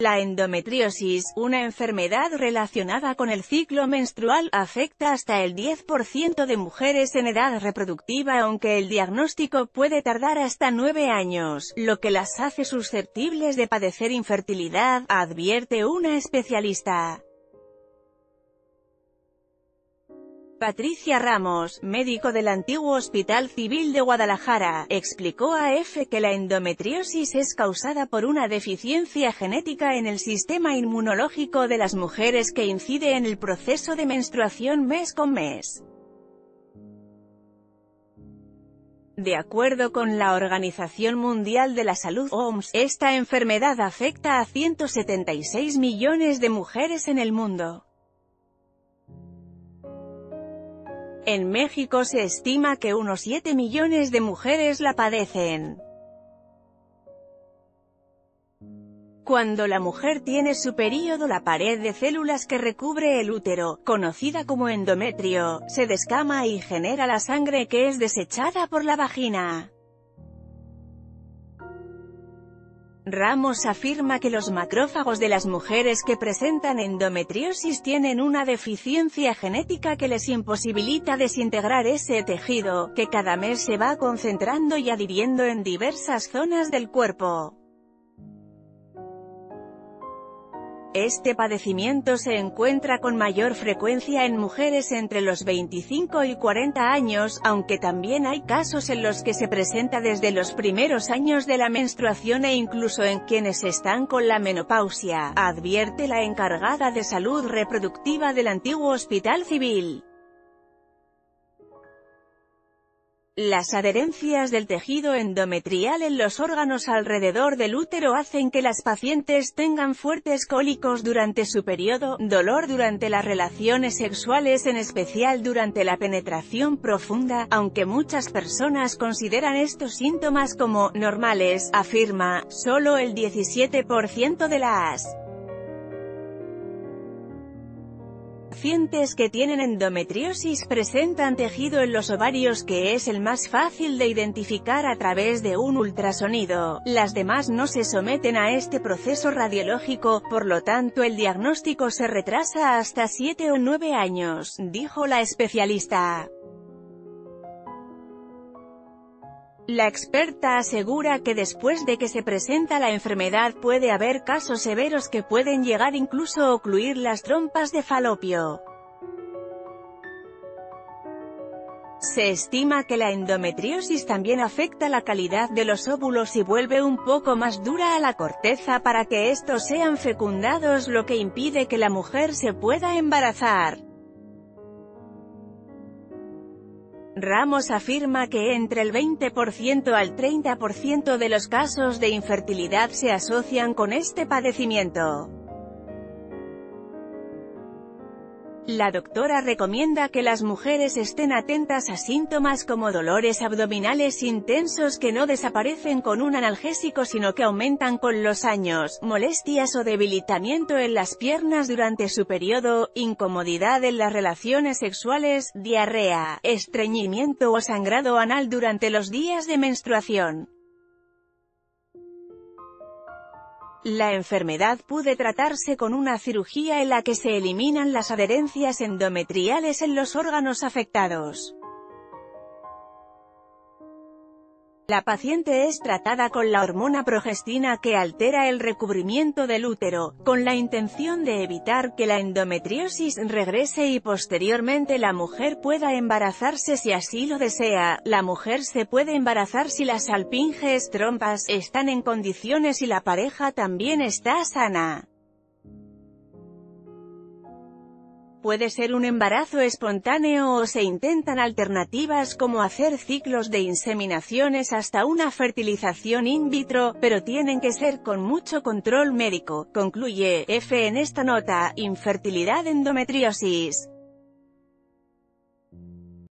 La endometriosis, una enfermedad relacionada con el ciclo menstrual, afecta hasta el 10% de mujeres en edad reproductiva aunque el diagnóstico puede tardar hasta nueve años, lo que las hace susceptibles de padecer infertilidad, advierte una especialista. Patricia Ramos, médico del antiguo Hospital Civil de Guadalajara, explicó a EFE que la endometriosis es causada por una deficiencia genética en el sistema inmunológico de las mujeres que incide en el proceso de menstruación mes con mes. De acuerdo con la Organización Mundial de la Salud OMS, esta enfermedad afecta a 176 millones de mujeres en el mundo. En México se estima que unos 7 millones de mujeres la padecen. Cuando la mujer tiene su período la pared de células que recubre el útero, conocida como endometrio, se descama y genera la sangre que es desechada por la vagina. Ramos afirma que los macrófagos de las mujeres que presentan endometriosis tienen una deficiencia genética que les imposibilita desintegrar ese tejido, que cada mes se va concentrando y adhiriendo en diversas zonas del cuerpo. Este padecimiento se encuentra con mayor frecuencia en mujeres entre los 25 y 40 años, aunque también hay casos en los que se presenta desde los primeros años de la menstruación e incluso en quienes están con la menopausia, advierte la encargada de salud reproductiva del antiguo Hospital Civil. Las adherencias del tejido endometrial en los órganos alrededor del útero hacen que las pacientes tengan fuertes cólicos durante su periodo, dolor durante las relaciones sexuales en especial durante la penetración profunda, aunque muchas personas consideran estos síntomas como «normales», afirma, solo el 17% de las pacientes que tienen endometriosis presentan tejido en los ovarios que es el más fácil de identificar a través de un ultrasonido. Las demás no se someten a este proceso radiológico, por lo tanto el diagnóstico se retrasa hasta 7 o 9 años, dijo la especialista. La experta asegura que después de que se presenta la enfermedad puede haber casos severos que pueden llegar incluso a ocluir las trompas de falopio. Se estima que la endometriosis también afecta la calidad de los óvulos y vuelve un poco más dura a la corteza para que estos sean fecundados lo que impide que la mujer se pueda embarazar. Ramos afirma que entre el 20% al 30% de los casos de infertilidad se asocian con este padecimiento. La doctora recomienda que las mujeres estén atentas a síntomas como dolores abdominales intensos que no desaparecen con un analgésico sino que aumentan con los años, molestias o debilitamiento en las piernas durante su periodo, incomodidad en las relaciones sexuales, diarrea, estreñimiento o sangrado anal durante los días de menstruación. La enfermedad puede tratarse con una cirugía en la que se eliminan las adherencias endometriales en los órganos afectados. La paciente es tratada con la hormona progestina que altera el recubrimiento del útero, con la intención de evitar que la endometriosis regrese y posteriormente la mujer pueda embarazarse si así lo desea. La mujer se puede embarazar si las alpinges trompas están en condiciones y la pareja también está sana. Puede ser un embarazo espontáneo o se intentan alternativas como hacer ciclos de inseminaciones hasta una fertilización in vitro, pero tienen que ser con mucho control médico, concluye F en esta nota, infertilidad endometriosis.